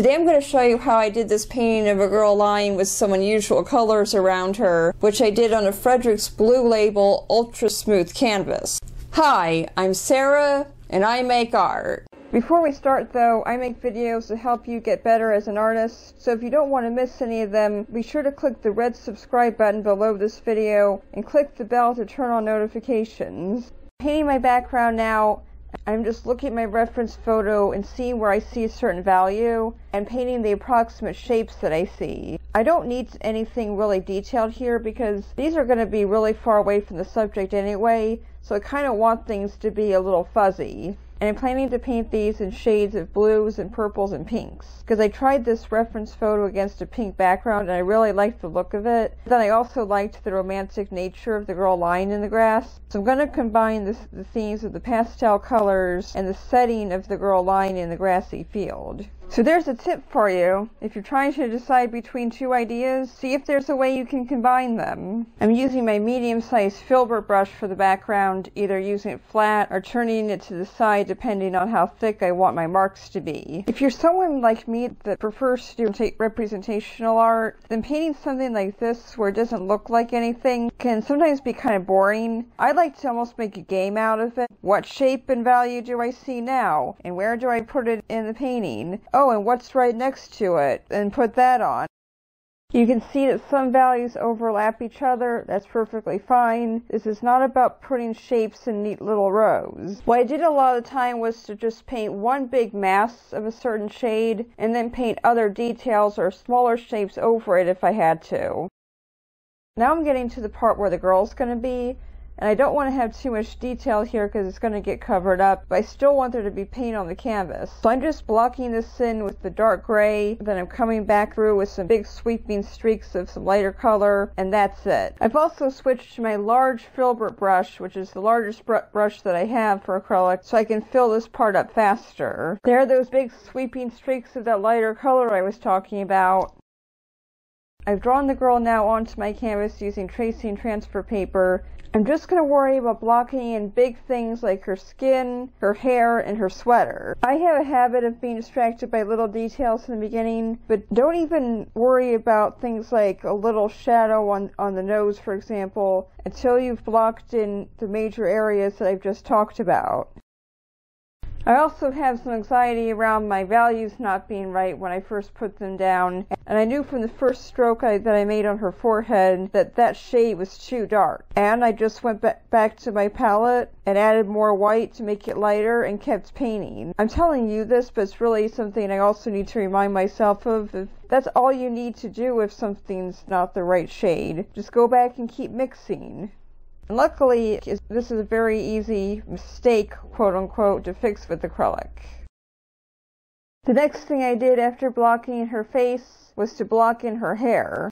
Today I'm going to show you how I did this painting of a girl lying with some unusual colors around her, which I did on a Fredrix Blue Label Ultra Smooth canvas. Hi, I'm Sara, and I make art. Before we start though, I make videos to help you get better as an artist, so if you don't want to miss any of them, be sure to click the red subscribe button below this video and click the bell to turn on notifications. Painting my background now, I'm just looking at my reference photo and seeing where I see a certain value and painting the approximate shapes that I see. I don't need anything really detailed here because these are going to be really far away from the subject anyway, so I kind of want things to be a little fuzzy and I'm planning to paint these in shades of blues and purples and pinks because I tried this reference photo against a pink background and I really liked the look of it. Then I also liked the romantic nature of the girl lying in the grass. So I'm going to combine this, the themes of the pastel colors and the setting of the girl lying in the grassy field. So there's a tip for you. If you're trying to decide between two ideas, see if there's a way you can combine them. I'm using my medium-sized filbert brush for the background, either using it flat or turning it to the side depending on how thick I want my marks to be. If you're someone like me that prefers to do representational art, then painting something like this where it doesn't look like anything can sometimes be kind of boring. I like to almost make a game out of it. What shape and value do I see now? And where do I put it in the painting? Oh, and what's right next to it, and put that on. You can see that some values overlap each other. That's perfectly fine. This is not about putting shapes in neat little rows. What I did a lot of the time was to just paint one big mass of a certain shade and then paint other details or smaller shapes over it if I had to. Now I'm getting to the part where the girl's going to be. And I don't want to have too much detail here because it's going to get covered up, but I still want there to be paint on the canvas. So I'm just blocking this in with the dark gray, then I'm coming back through with some big sweeping streaks of some lighter color, and that's it. I've also switched to my large filbert brush, which is the largest br brush that I have for acrylic, so I can fill this part up faster. There are those big sweeping streaks of that lighter color I was talking about. I've drawn the girl now onto my canvas using tracing transfer paper. I'm just going to worry about blocking in big things like her skin, her hair, and her sweater. I have a habit of being distracted by little details in the beginning, but don't even worry about things like a little shadow on, on the nose, for example, until you've blocked in the major areas that I've just talked about. I also have some anxiety around my values not being right when I first put them down, and I knew from the first stroke I, that I made on her forehead that that shade was too dark. And I just went back to my palette and added more white to make it lighter and kept painting. I'm telling you this, but it's really something I also need to remind myself of. If that's all you need to do if something's not the right shade. Just go back and keep mixing. Luckily, this is a very easy mistake, quote unquote, to fix with acrylic. The next thing I did after blocking her face was to block in her hair.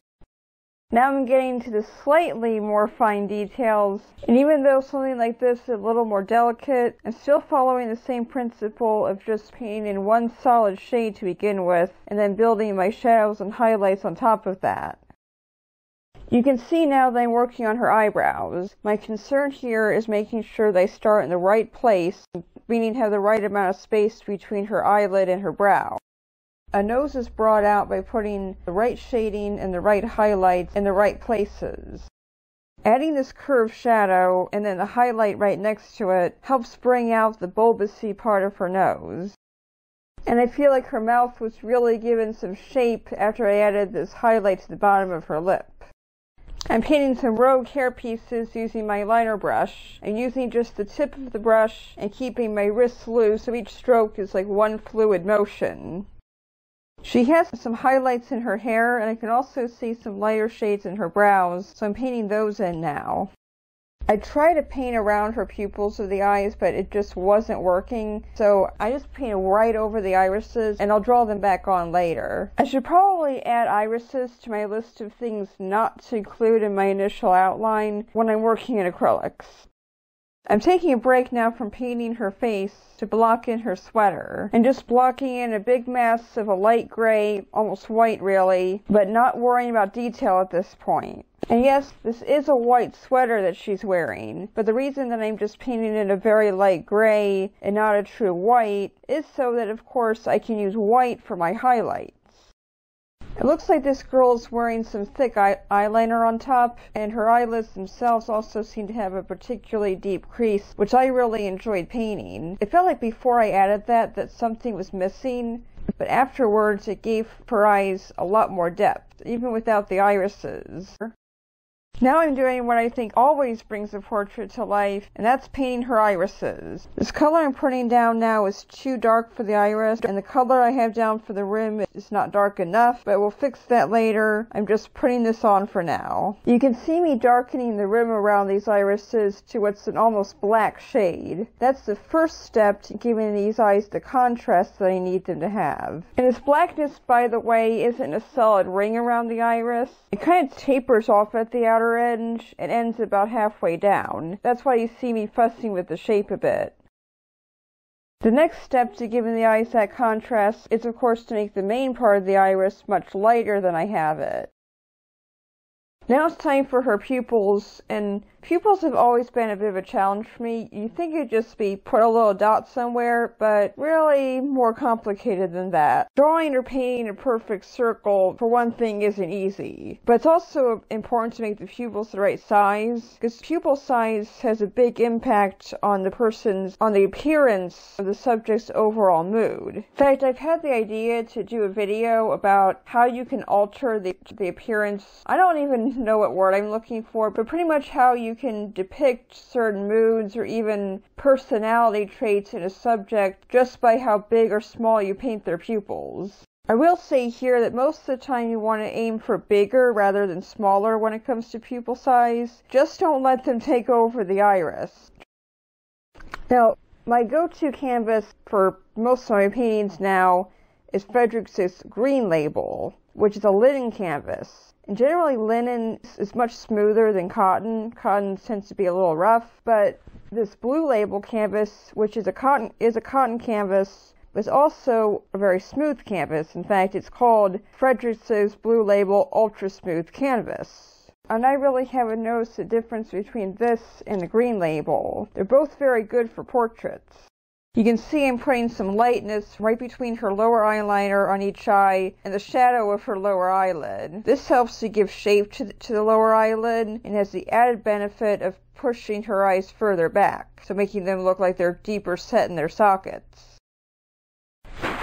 Now I'm getting to the slightly more fine details, and even though something like this is a little more delicate, I'm still following the same principle of just painting in one solid shade to begin with, and then building my shadows and highlights on top of that. You can see now that I'm working on her eyebrows. My concern here is making sure they start in the right place, meaning have the right amount of space between her eyelid and her brow. A nose is brought out by putting the right shading and the right highlights in the right places. Adding this curved shadow and then the highlight right next to it helps bring out the bulbousy part of her nose. And I feel like her mouth was really given some shape after I added this highlight to the bottom of her lip. I'm painting some rogue hair pieces using my liner brush. I'm using just the tip of the brush and keeping my wrists loose so each stroke is like one fluid motion. She has some highlights in her hair and I can also see some lighter shades in her brows, so I'm painting those in now. I tried to paint around her pupils of the eyes, but it just wasn't working. So I just painted right over the irises and I'll draw them back on later. I should probably add irises to my list of things not to include in my initial outline when I'm working in acrylics. I'm taking a break now from painting her face to block in her sweater and just blocking in a big mass of a light gray, almost white really, but not worrying about detail at this point. And yes, this is a white sweater that she's wearing, but the reason that I'm just painting it a very light gray and not a true white is so that of course I can use white for my highlight. It looks like this girl is wearing some thick eye- eyeliner on top, and her eyelids themselves also seem to have a particularly deep crease, which I really enjoyed painting. It felt like before I added that that something was missing, but afterwards it gave her eyes a lot more depth, even without the irises. Now I'm doing what I think always brings a portrait to life, and that's painting her irises. This color I'm putting down now is too dark for the iris, and the color I have down for the rim is not dark enough, but we'll fix that later. I'm just putting this on for now. You can see me darkening the rim around these irises to what's an almost black shade. That's the first step to giving these eyes the contrast that I need them to have. And this blackness, by the way, isn't a solid ring around the iris. It kind of tapers off at the outer edge and ends about halfway down. That's why you see me fussing with the shape a bit. The next step to giving the eyes that contrast is of course to make the main part of the iris much lighter than I have it. Now it's time for her pupils, and pupils have always been a bit of a challenge for me. You think it'd just be put a little dot somewhere, but really more complicated than that. Drawing or painting a perfect circle, for one thing, isn't easy. But it's also important to make the pupils the right size, because pupil size has a big impact on the person's, on the appearance of the subject's overall mood. In fact, I've had the idea to do a video about how you can alter the, the appearance. I don't even know what word I'm looking for, but pretty much how you can depict certain moods or even personality traits in a subject just by how big or small you paint their pupils. I will say here that most of the time you want to aim for bigger rather than smaller when it comes to pupil size. Just don't let them take over the iris. Now, my go-to canvas for most of my paintings now is Fredrix's Green Label, which is a linen canvas. And generally, linen is much smoother than cotton. Cotton tends to be a little rough, but this blue label canvas, which is a cotton is a cotton canvas, is also a very smooth canvas. In fact, it's called Fredrix's Blue Label Ultra Smooth Canvas. And I really haven't noticed the difference between this and the green label. They're both very good for portraits. You can see I'm putting some lightness right between her lower eyeliner on each eye and the shadow of her lower eyelid. This helps to give shape to the, to the lower eyelid and has the added benefit of pushing her eyes further back, so making them look like they're deeper set in their sockets.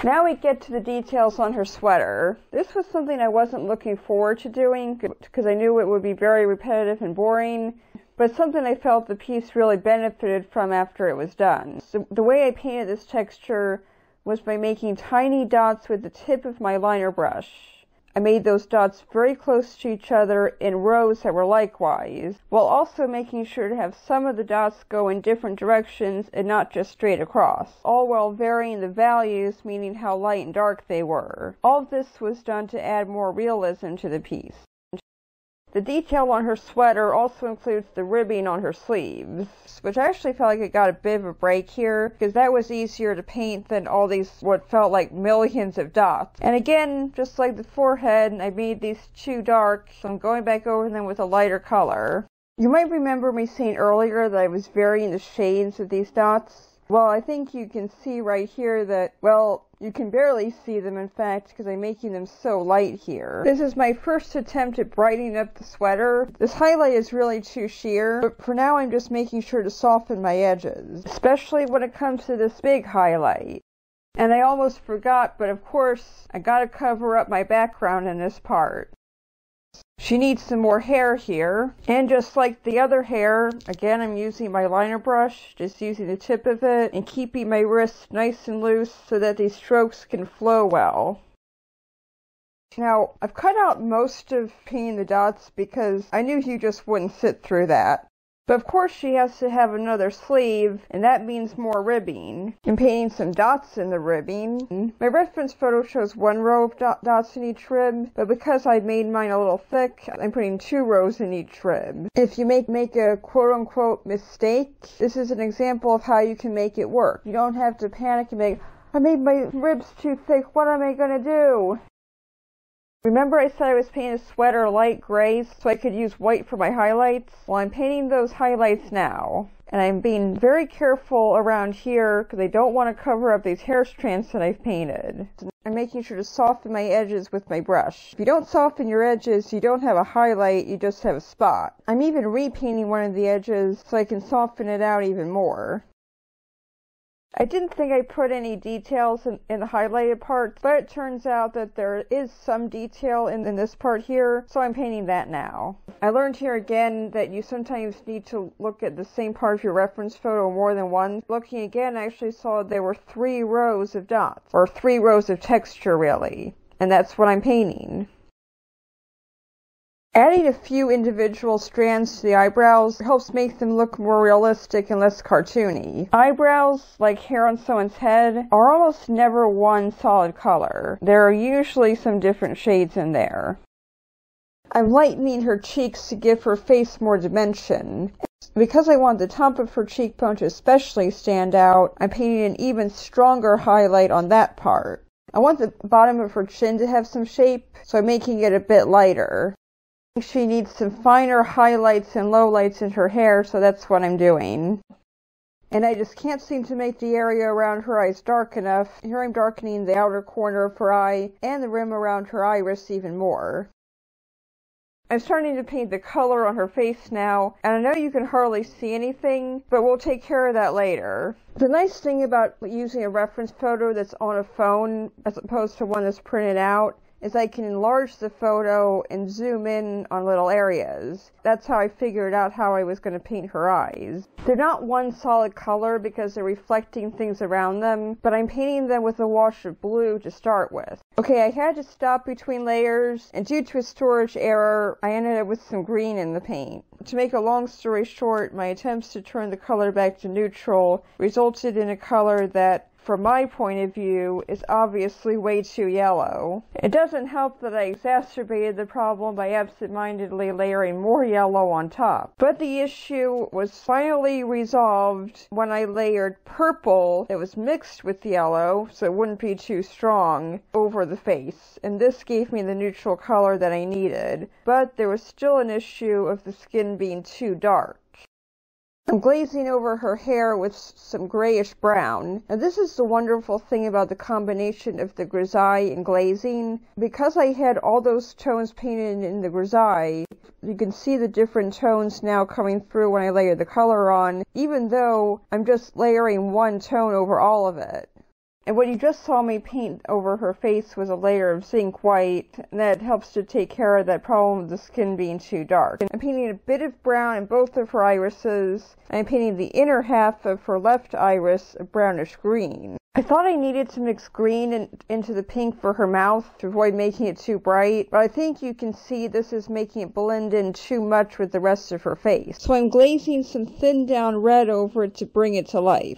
Now we get to the details on her sweater. This was something I wasn't looking forward to doing because I knew it would be very repetitive and boring, but something I felt the piece really benefited from after it was done. So the way I painted this texture was by making tiny dots with the tip of my liner brush. I made those dots very close to each other in rows that were likewise, while also making sure to have some of the dots go in different directions and not just straight across, all while varying the values, meaning how light and dark they were. All of this was done to add more realism to the piece. The detail on her sweater also includes the ribbing on her sleeves, which I actually felt like it got a bit of a break here because that was easier to paint than all these what felt like millions of dots. And again, just like the forehead, I made these too dark, so I'm going back over them with a lighter color. You might remember me saying earlier that I was varying the shades of these dots. Well, I think you can see right here that, well, you can barely see them in fact because I'm making them so light here. This is my first attempt at brightening up the sweater. This highlight is really too sheer, but for now I'm just making sure to soften my edges, especially when it comes to this big highlight. And I almost forgot, but of course, I gotta cover up my background in this part. She needs some more hair here. And just like the other hair, again I'm using my liner brush, just using the tip of it and keeping my wrist nice and loose so that these strokes can flow well. Now, I've cut out most of painting the dots because I knew you just wouldn't sit through that. But of course she has to have another sleeve, and that means more ribbing. I'm painting some dots in the ribbing. My reference photo shows one row of dot dots in each rib, but because I made mine a little thick, I'm putting two rows in each rib. If you make, make a quote-unquote mistake, this is an example of how you can make it work. You don't have to panic and make, I made my ribs too thick, what am I gonna do? Remember I said I was painting a sweater light gray so I could use white for my highlights? Well, I'm painting those highlights now. And I'm being very careful around here because I don't want to cover up these hair strands that I've painted. I'm making sure to soften my edges with my brush. If you don't soften your edges, you don't have a highlight, you just have a spot. I'm even repainting one of the edges so I can soften it out even more. I didn't think I put any details in, in, the highlighted parts, but it turns out that there is some detail in, in this part here, so I'm painting that now. I learned here again that you sometimes need to look at the same part of your reference photo more than once. Looking again, I actually saw there were three rows of dots, or three rows of texture really, and that's what I'm painting. Adding a few individual strands to the eyebrows helps make them look more realistic and less cartoony. Eyebrows, like hair on someone's head, are almost never one solid color. There are usually some different shades in there. I'm lightening her cheeks to give her face more dimension. Because I want the top of her cheekbone to especially stand out, I'm painting an even stronger highlight on that part. I want the bottom of her chin to have some shape, so I'm making it a bit lighter. She needs some finer highlights and lowlights in her hair, so that's what I'm doing. And I just can't seem to make the area around her eyes dark enough. Here I'm darkening the outer corner of her eye and the rim around her iris even more. I'm starting to paint the color on her face now, and I know you can hardly see anything, but we'll take care of that later. The nice thing about using a reference photo that's on a phone as opposed to one that's printed out is I can enlarge the photo and zoom in on little areas. That's how I figured out how I was going to paint her eyes. They're not one solid color because they're reflecting things around them, but I'm painting them with a wash of blue to start with. Okay, I had to stop between layers, and due to a storage error, I ended up with some green in the paint. To make a long story short, my attempts to turn the color back to neutral resulted in a color that from my point of view, is obviously way too yellow. It doesn't help that I exacerbated the problem by absent-mindedly layering more yellow on top. But the issue was finally resolved when I layered purple that was mixed with yellow, so it wouldn't be too strong, over the face. And this gave me the neutral color that I needed. But there was still an issue of the skin being too dark. I'm glazing over her hair with some grayish brown. Now this is the wonderful thing about the combination of the grisaille and glazing. Because I had all those tones painted in the grisaille, you can see the different tones now coming through when I layer the color on, even though I'm just layering one tone over all of it. And what you just saw me paint over her face was a layer of zinc white, and that helps to take care of that problem of the skin being too dark. I'm painting a bit of brown in both of her irises, and I'm painting the inner half of her left iris a brownish green. I thought I needed to mix green in, into the pink for her mouth to avoid making it too bright, but I think you can see this is making it blend in too much with the rest of her face. So I'm glazing some thinned down red over it to bring it to life.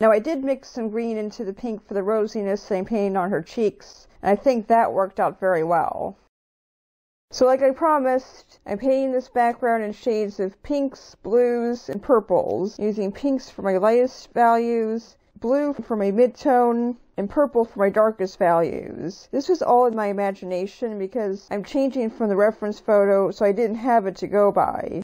Now I did mix some green into the pink for the rosiness I'm painting on her cheeks, and I think that worked out very well. So like I promised, I'm painting this background in shades of pinks, blues, and purples, using pinks for my lightest values, blue for my midtone, and purple for my darkest values. This was all in my imagination because I'm changing from the reference photo so I didn't have it to go by.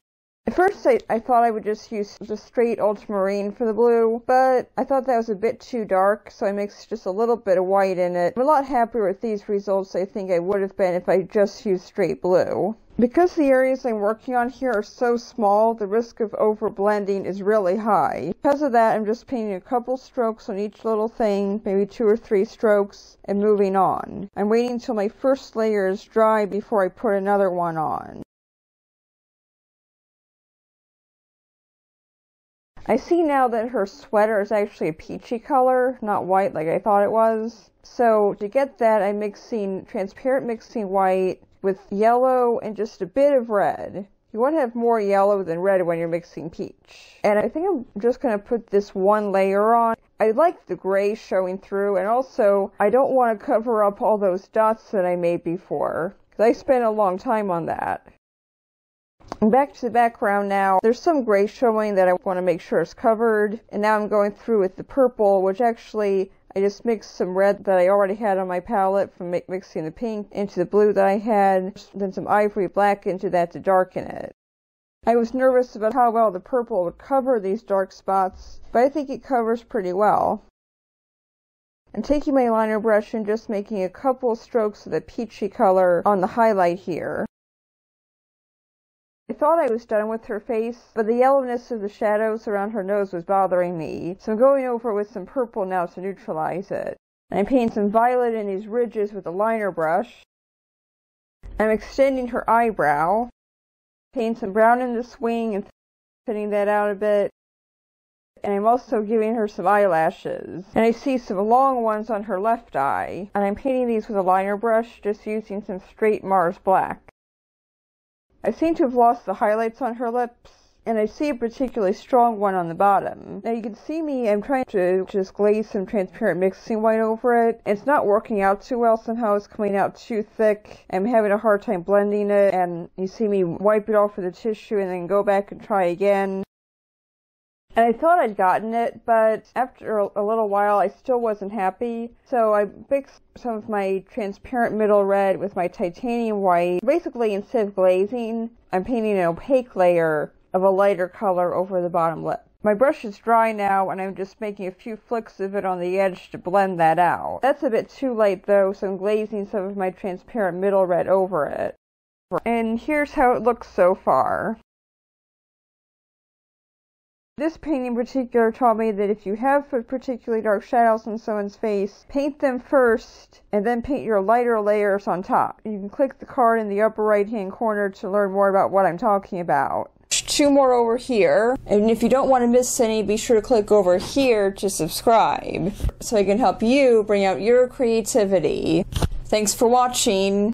At first I, I thought I would just use just straight ultramarine for the blue, but I thought that was a bit too dark, so I mixed just a little bit of white in it. I'm a lot happier with these results I think I would have been if I just used straight blue. Because the areas I'm working on here are so small, the risk of overblending is really high. Because of that, I'm just painting a couple strokes on each little thing, maybe two or three strokes, and moving on. I'm waiting until my first layer is dry before I put another one on. I see now that her sweater is actually a peachy color, not white like I thought it was. So to get that, I'm mixing transparent mixing white with yellow and just a bit of red. You want to have more yellow than red when you're mixing peach. And I think I'm just going to put this one layer on. I like the gray showing through and also I don't want to cover up all those dots that I made before. Because I spent a long time on that. Back to the background now. There's some gray showing that I want to make sure is covered. And now I'm going through with the purple, which actually I just mixed some red that I already had on my palette from mixing the pink into the blue that I had, then some ivory black into that to darken it. I was nervous about how well the purple would cover these dark spots, but I think it covers pretty well. I'm taking my liner brush and just making a couple strokes of the peachy color on the highlight here. Thought I was done with her face, but the yellowness of the shadows around her nose was bothering me, so I'm going over with some purple now to neutralize it. I'm painting some violet in these ridges with a liner brush. I'm extending her eyebrow. Painting some brown in the swing and thinning that out a bit. And I'm also giving her some eyelashes. And I see some long ones on her left eye. And I'm painting these with a liner brush, just using some straight Mars black. I seem to have lost the highlights on her lips, and I see a particularly strong one on the bottom. Now you can see me, I'm trying to just glaze some transparent mixing white over it. It's not working out too well, somehow it's coming out too thick. I'm having a hard time blending it, and you see me wipe it off with a tissue and then go back and try again. And I thought I'd gotten it, but after a little while I still wasn't happy. So I mixed some of my transparent middle red with my titanium white. Basically, instead of glazing, I'm painting an opaque layer of a lighter color over the bottom lip. My brush is dry now and I'm just making a few flicks of it on the edge to blend that out. That's a bit too light though, so I'm glazing some of my transparent middle red over it. And here's how it looks so far. This painting in particular taught me that if you have particularly dark shadows on someone's face, paint them first and then paint your lighter layers on top. You can click the card in the upper right hand corner to learn more about what I'm talking about. Two more over here. And if you don't want to miss any, be sure to click over here to subscribe so I can help you bring out your creativity. Thanks for watching.